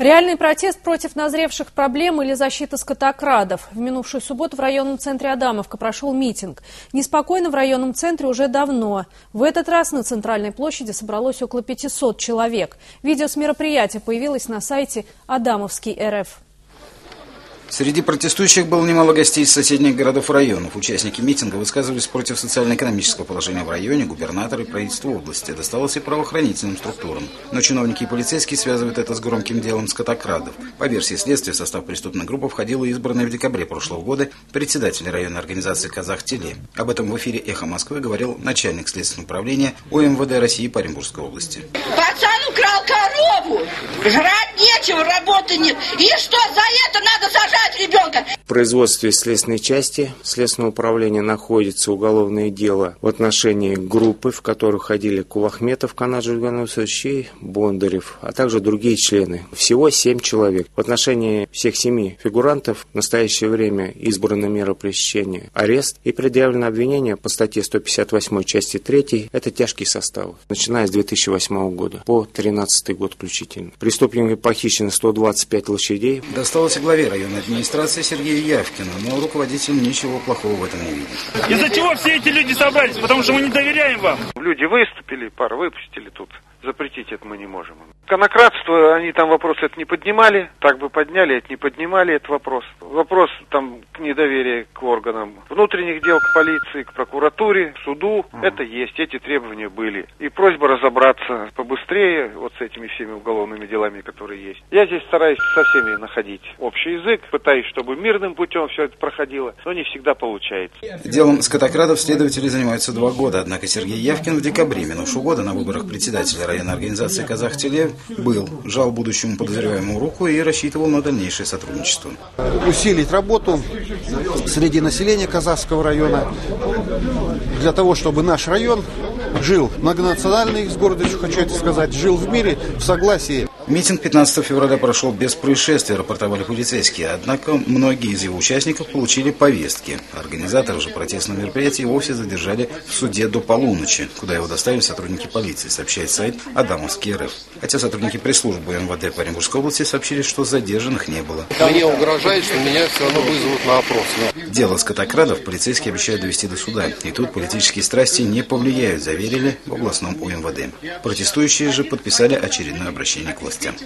Реальный протест против назревших проблем или защита скотокрадов. В минувшую субботу в районном центре Адамовка прошел митинг. Неспокойно в районном центре уже давно. В этот раз на центральной площади собралось около 500 человек. Видео с мероприятия появилось на сайте Адамовский РФ. Среди протестующих было немало гостей из соседних городов и районов. Участники митинга высказывались против социально-экономического положения в районе, губернатора и правительства области. Досталось и правоохранительным структурам. Но чиновники и полицейские связывают это с громким делом скотокрадов. По версии следствия, в состав преступной группы входила избранная в декабре прошлого года председатель районной организации «Казах-Теле». Об этом в эфире «Эхо Москвы» говорил начальник следственного управления УМВД России по Оренбургской области. Пацан украл корову! Жрать нечего, работы нет. И что, за это надо сажать? ребенка. В производстве следственной части Следственного управления находится уголовное дело в отношении группы, в которую ходили Кулахметов Канат Жульганович и Бондарев, а также другие члены. Всего семь человек. В отношении всех семи фигурантов в настоящее время избрана мера пресечения арест и предъявлено обвинение по статье 158 части 3. Это тяжкий состав, начиная с 2008 года по 2013 год включительно. Преступниками похищено 125 лошадей. Досталось и главе районной администрации Сергея Явкина, но руководитель ничего плохого в этом не видит. Из-за чего все эти люди собрались? Потому что мы не доверяем вам. Люди выступили, пар выпустили тут. Запретить это мы не можем. Конократство, они там вопросы это не поднимали, так бы подняли, это не поднимали, этот вопрос. Вопрос там к недоверию к органам внутренних дел, к полиции, к прокуратуре, к суду, uh-huh. это есть, эти требования были. И просьба разобраться побыстрее вот с этими всеми уголовными делами, которые есть. Я здесь стараюсь со всеми находить общий язык, пытаюсь, чтобы мирным путем все это проходило, но не всегда получается. Делом скотокрадов следователи занимаются два года, однако Сергей Явкин в декабре минувшего года на выборах председателя районной организации «Казахтеле» был, жал будущему подозреваемому руку и рассчитывал на дальнейшее сотрудничество. Усилить работу среди населения Казахского района для того, чтобы наш район жил многонациональный, с гордостью хочу это сказать, жил в мире в согласии Митинг 15 февраля прошел без происшествия, рапортовали полицейские. Однако многие из его участников получили повестки. Организаторы же протестного мероприятия вовсе задержали в суде до полуночи, куда его доставили сотрудники полиции, сообщает сайт Адамовский РФ. Хотя сотрудники пресс-службы МВД по Оренбургской области сообщили, что задержанных не было. Мне угрожает, что меня все равно вызовут на опрос. Дело скотокрадов полицейские обещают довести до суда. И тут политические страсти не повлияют, заверили в областном УМВД. Протестующие же подписали очередное обращение к власти. 这样。